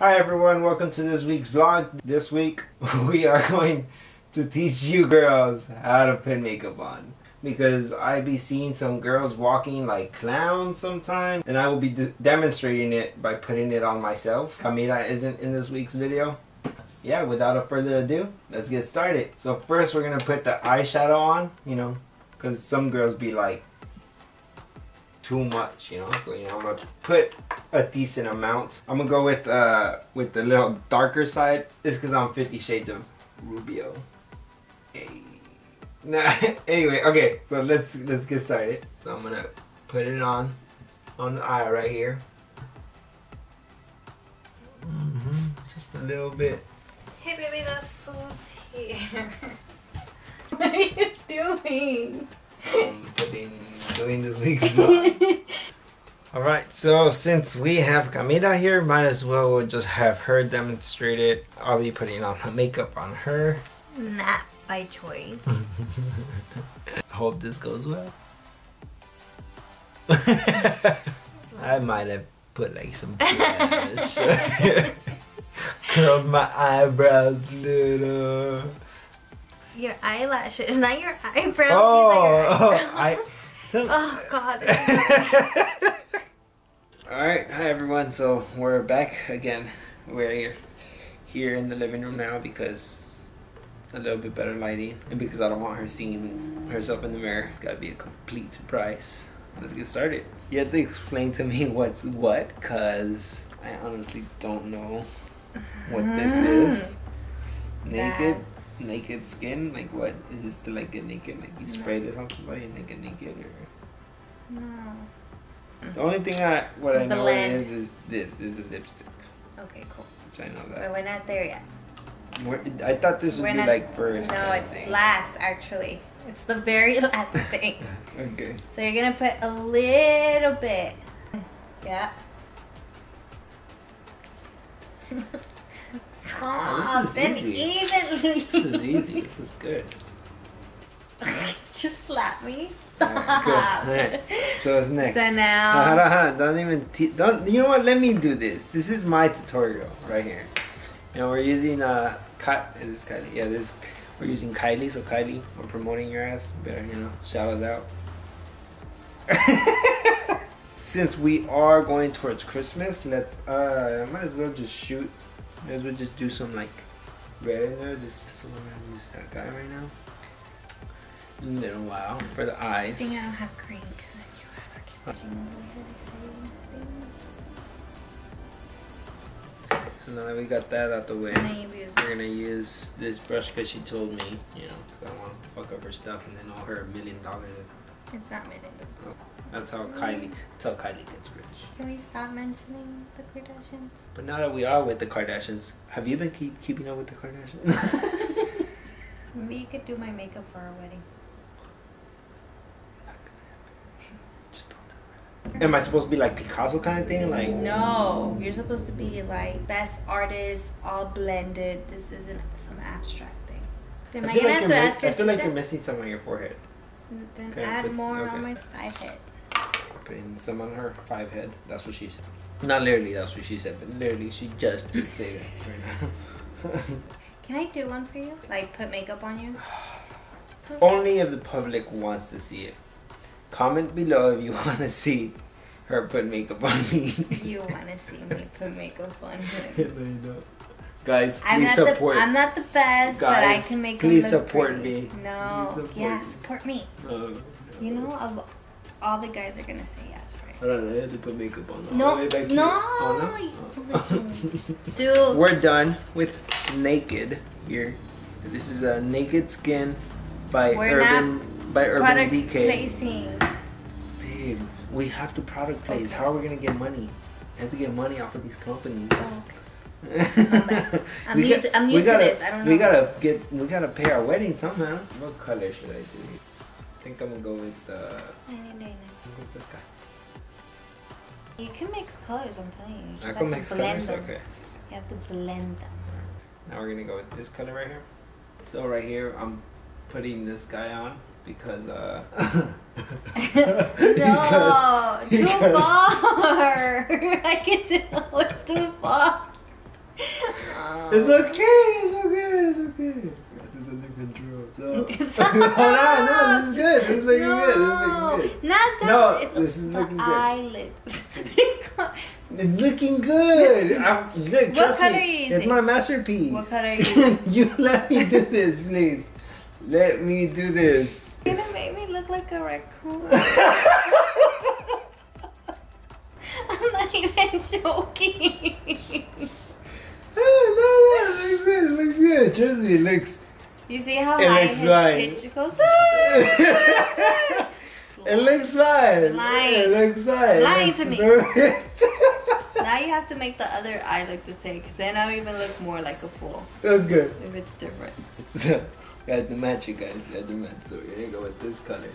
Hi everyone, welcome to this week's vlog. This week we are going to teach you girls how to put makeup on. Because I be seeing some girls walking like clowns sometimes and I will be de demonstrating it by putting it on myself. Kammira isn't in this week's video. Yeah, without a further ado, let's get started. So first we're going to put the eyeshadow on, you know, because some girls be like, too much, you know. So you know, I'm gonna put a decent amount. I'm gonna go with uh with the little darker side. It's because I'm Fifty Shades of Rubio. Hey. Nah. anyway, okay. So let's let's get started. So I'm gonna put it on on the eye right here. Mm -hmm. Just a little bit. Hey baby, the food's here. what are you doing? I'm putting doing this week's vlog. Alright, so since we have Kammira here, might as well just have her demonstrate it. I'll be putting on the makeup on her. Not by choice. Hope this goes well. I might have put like some Curled my eyebrows little your eyelashes, not your eyebrows. Oh, oh your eyebrows. I, so, oh God. All right, hi everyone. So we're back again. We're here in the living room now because a little bit better lighting and because I don't want her seeing herself in the mirror. It's got to be a complete surprise. Let's get started. You have to explain to me what's what because I honestly don't know what this is. Naked naked skin? Like what? Is this to like get naked? Like you no. spray this on somebody and they get naked or? No. The only thing I what I know it is is this. This is a lipstick. Okay, cool. Which I know that. But we're not there yet. We're, I thought this would we're be not, like first. No, it's thing. last actually. It's the very last thing. okay. So you're gonna put a little bit. Yeah. Oh, this is easy. this is easy. This is good. Just slap me. Stop. All right, So it's next. So now. don't even. don't. You know what? Let me do this. This is my tutorial right here. And we're using uh, cut. Is Kylie? Yeah, this. We're using Kylie. So Kylie, we're promoting your ass. Better, you know, shout us out. Since we are going towards Christmas, let's. Uh, I might as well just shoot May as well just do some like red in there. This is I'm use that guy right now. In a while for the eyes. I think I don't have green because So now that we got that out the way, we're gonna use this brush because she told me, you know, because I want to fuck up her stuff and then all her million dollars. It's not million. Oh. That's how Kylie. That's how Kylie gets rich. Can we stop mentioning the Kardashians? But now that we are with the Kardashians, have you been keep keeping up with the Kardashians? Maybe you could do my makeup for our wedding. That. Should should do that. Am I supposed to be like Picasso kind of thing? Like no, you're supposed to be like best artist, all blended. This isn't some abstract thing. Am I, I gonna like have to ask your I feel like you're missing some on your forehead. Then add put, more okay. on my forehead putting some on her five head. That's what she said. Not literally, that's what she said, but literally, she just did say that right now. Can I do one for you? Like put makeup on you? Only if the public wants to see it. Comment below if you want to see her put makeup on me. you want to see me put makeup on you? no, you don't. Guys, I'm please support. The, I'm not the best, Guys, but I can make you please support pretty. me. No, support yeah, me. support me. No, no, you know, of all the guys are gonna say yes, right? I don't know. You have to put makeup on. No, no. Oh, no? Dude. We're done with Naked here. This is a Naked Skin by We're Urban by Urban Decay. Placing. Babe, we have to product place. Okay. How are we gonna get money? We have to get money off of these companies. Oh. I'm new, got, to, I'm new gotta, to this. I don't know. We gotta get. We gotta pay our wedding somehow. What color should I do? I think I'm gonna go with. Uh, go with this guy. You can mix colors. I'm telling you. you just I can mix colors. Them. Okay. You have to blend them. Now we're gonna go with this color right here. So right here, I'm putting this guy on because uh. no, too far. I can tell it's too far. No. It's okay, it's okay, it's okay. Got this under control. So, hold on, oh, no, this is good. This is looking no. good. This is looking good. Not the, No, it's this is the looking good. eyelids. It's looking good. I, ah, look, What color me. are you It's my masterpiece. what color are you? you let me do this, please. Let me do this. You're gonna make me look like a raccoon. I'm not even joking. Oh, no, no, it looks good. It looks good. Trust me, it looks. You see how It high looks his fine. pitch goes? It looks fine. Lying. It looks fine. Lying to me. now you have to make the other eye look the same, because then I'll even look more like a fool oh, okay. if it's different. So, got the match it, guys. Got the match. So we're gonna go with this color.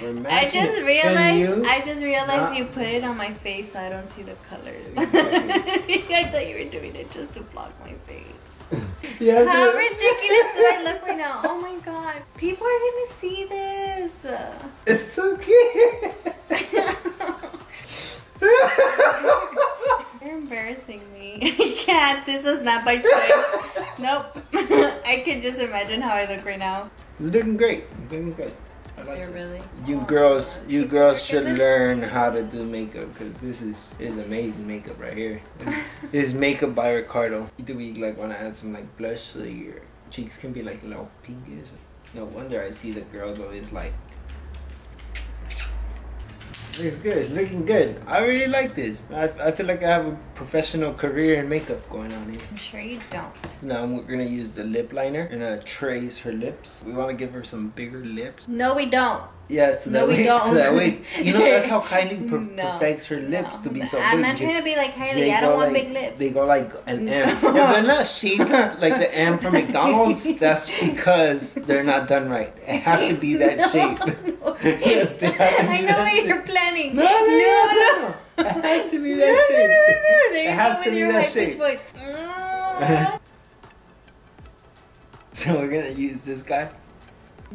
Right? I just realized. You? I just realized Nah. you put it on my face, so I don't see the colors. Exactly. I thought you were doing it just to block my face. Have How ridiculous do I look right now? Oh my god, people are gonna see this. It's so cute. You're embarrassing me. I can't. This was not by choice. Nope. I can just imagine how I look right now. It's looking great. It's looking good. I Is like there really? You girls, you girls should learn how to do makeup because this is is amazing makeup right here. this is makeup by Ricardo. Do we like want to add some like blush so your cheeks can be like a little pinkish? No wonder I see the girls always like. Looks good. It's looking good. I really like this. I, I feel like I have a professional career in makeup going on here. I'm sure you don't. Now we're gonna use the lip liner and uh, trace her lips. We want to give her some bigger lips. No, we don't. Yeah, so No, that we way, don't. so that way, you know, that's how Kylie per- No, perfects her lips no. to be so I'm big. not trying to be like Kylie. They I don't want like- big lips. They go like an M. No. If they're not shaped like the M from McDonald's, that's because they're not done right. It has to be that shape. No. Yes, they have to be I know what you're planning. No, no, no, no. It has to be that no, shape. No, no, no. There It you has go to with be your shape. voice. So we're gonna use this guy.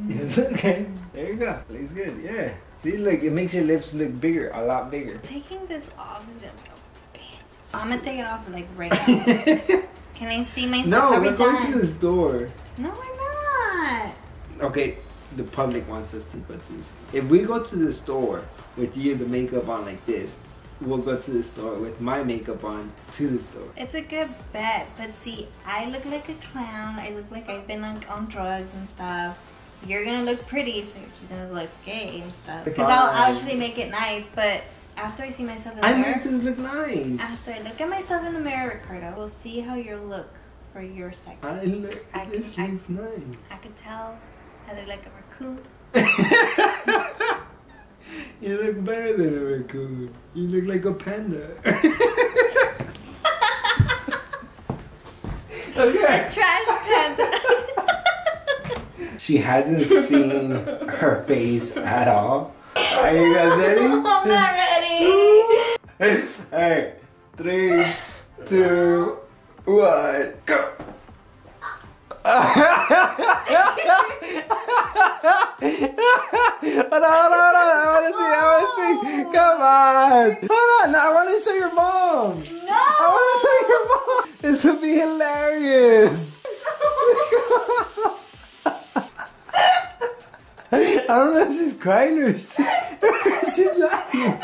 Yes, mm-hmm. okay. There you go. Looks good. Yeah. See, look, it makes your lips look bigger, a lot bigger. Taking this off is gonna be a bitch. I'm gonna take it off like right now. Can I see myself? no, we we're going done? to the store. No, we're not. Okay, the public wants us to go to. If we go to the store with you the makeup on like this, we'll go to the store with my makeup on to the store. It's a good bet, but see, I look like a clown. I look like I've been like on drugs and stuff. You're gonna look pretty, so you're just gonna look gay and stuff. Because I'll actually make it nice, but after I see myself in the mirror I mirror, make this look nice. after I look at myself in the mirror, Ricardo, we'll see how you look for your second. I look. I this can- I- looks nice. I can tell I look like a raccoon. you look better than a raccoon. You look like a panda. okay. Trash panda. She hasn't seen her face at all. Are you guys ready? I'm not ready. Alright, three, two, one, go! Hold on, hold on, hold on. I wanna see, I wanna see. Come on. Hold on, I wanna show your mom. No. I wanna show your mom. This would be hilarious. I don't know if she's crying or she, she's laughing.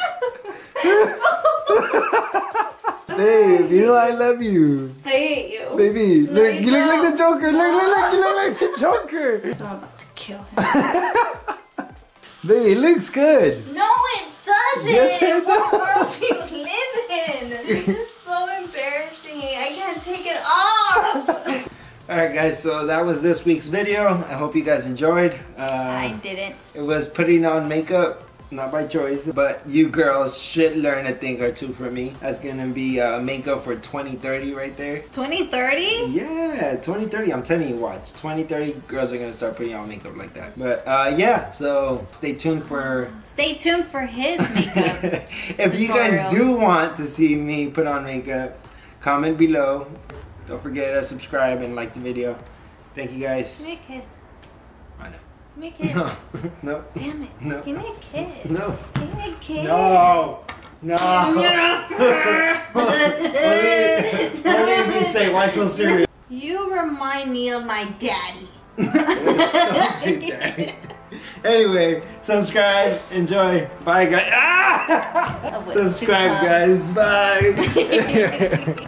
Babe, you know I love you. Hate you. Baby, No, look, you you look like the Joker. Look, look, look, you look like the Joker. I'm about to kill him. Baby, it looks good. No, it doesn't. Yes, it what does. world do you live in? This is so embarrassing. I can't take it off. Alright guys, so that was this week's video. I hope you guys enjoyed. Uh, I didn't. It was putting on makeup, not by choice, but you girls should learn a thing or two from me. That's gonna be uh, makeup for 2030 right there. 2030? Yeah, 2030, I'm telling you, watch. 2030, girls are gonna start putting on makeup like that. But uh, yeah, so stay tuned for. Stay tuned for his makeup. if you guys do want to see me put on makeup, comment below. Don't forget to subscribe and like the video. Thank you guys. Give me a kiss. Give me a kiss. No. No. Damn it. No. Give me a kiss. No. Give me a kiss. No. No. what, what did you say? Why so serious? You remind me of my daddy. anyway, subscribe, enjoy. Bye, guys. Ah! Oh, subscribe, guys. Bye.